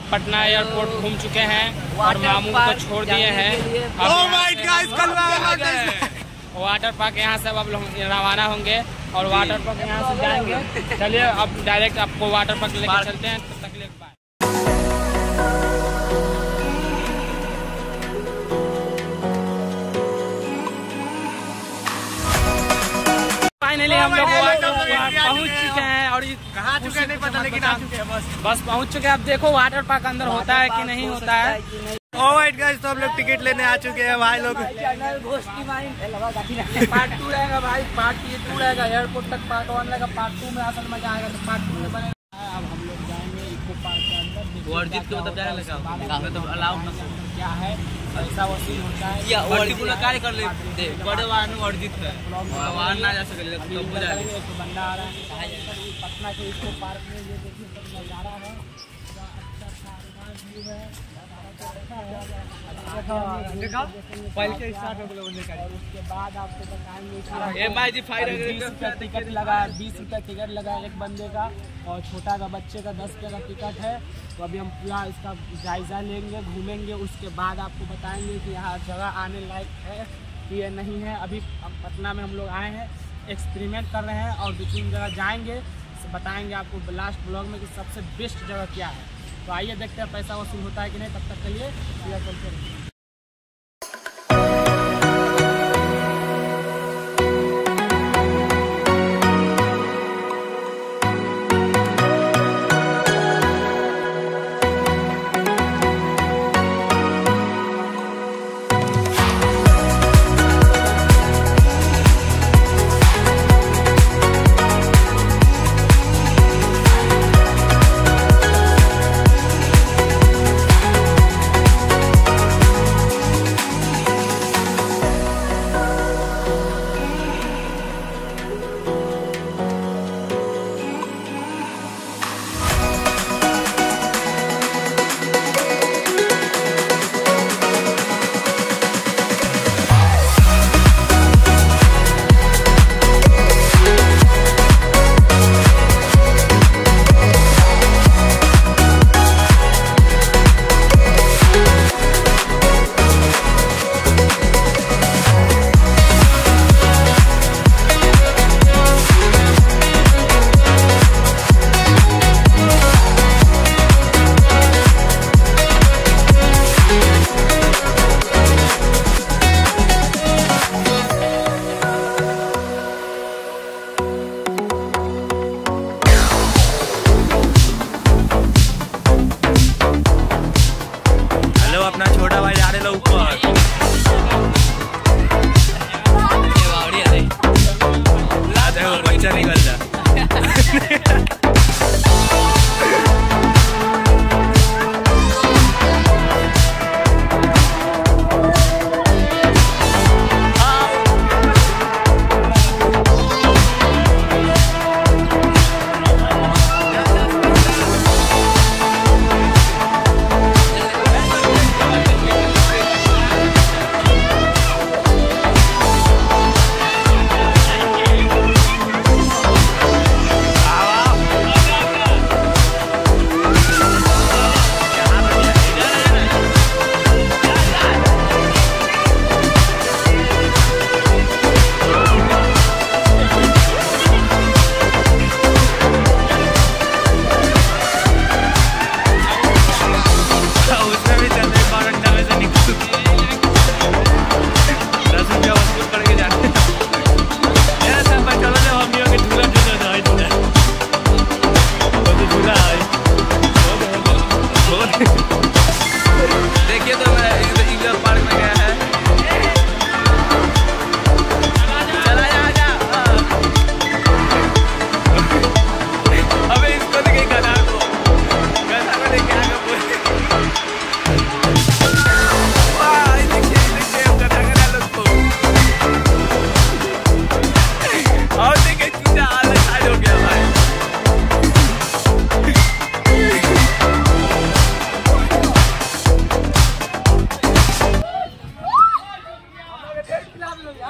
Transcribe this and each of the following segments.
अब पटना एयरपोर्ट घूम चुके हैं और मामू को छोड़ दिए हैं। से- वाटर पार्क यहाँ से अब लोग रवाना होंगे और वाटर पार्क यहाँ से जाएँगे। चलिए अब डायरेक्ट आपको वाटर पार्क लेकर चलते हैं। तब तक लिए बाय फाइनली हम लोग वाटर पार्क पहुँच चुके नहीं पता लेकिन आ चुके हैं बस। बस पहुँच चुके हैं अब देखो वाटर पार्क अंदर होता है कि नहीं होता है? ओ वाइट गाइस तो हम लोग टिकट लेने आ चुके हैं भाई लोग। पार्ट टू रहेगा भाई पार्ट टू रहेगा। एयरपोर्ट तक पार्ट वन रहेगा पार्ट टू में असल मज़ा आएगा तो पार्ट टू में बनेगा अब हम लोग जाएँगे इको पार्क के अंदर। वो अर्जित के मतलब जाने लगा हमें तो अलाउ ना क्या है? पैसा वसूल होता है या पर्टिकुलर कार्य कर ले दे। बड़े वाहन अर्जित है। वाहन ना जा सके तो बुला ले एक बंदा आ रहा है। पटना के इको पार्क में ये देखिए सब नज़ारा है। टिकट लगा है बीस टिकट लगा एक बंदे का और छोटा का बच्चे का दस रुपये का टिकट है तो अभी हम पूरा इसका जायज़ा लेंगे घूमेंगे उसके बाद आपको बताएँगे कि यहाँ जगह आने लायक है कि ये नहीं है अभी पटना में हम लोग आए हैं एक्सपेरिमेंट कर रहे हैं और दो तीन जगह जाएँगे, बताएँगे आपको लास्ट ब्लॉग में कि सबसे बेस्ट जगह क्या है। तो आइए देखते हैं पैसा वसूल होता है कि नहीं, तब तक के लिए चलते रहिए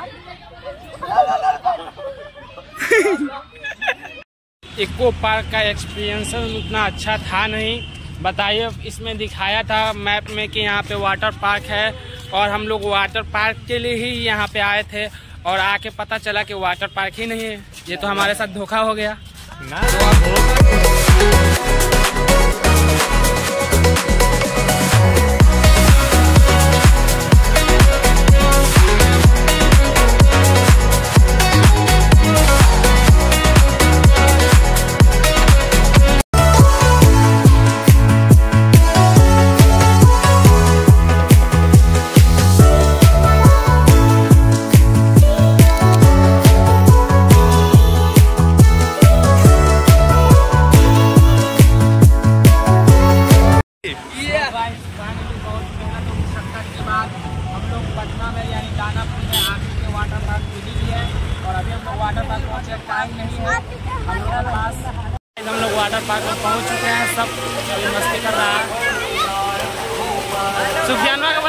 इको पार्क का एक्सपीरियंस उतना अच्छा था नहीं। बताइए, इसमें दिखाया था मैप में कि यहाँ पे वाटर पार्क है और हम लोग वाटर पार्क के लिए ही यहाँ पे आए थे और आके पता चला कि वाटर पार्क ही नहीं है। ये तो हमारे साथ धोखा हो गया। ना। टाइम नहीं है पास हम लोग वाटर पार्क में पहुँच चुके हैं, सब मस्ती कर रहा है। और सुफियानवा को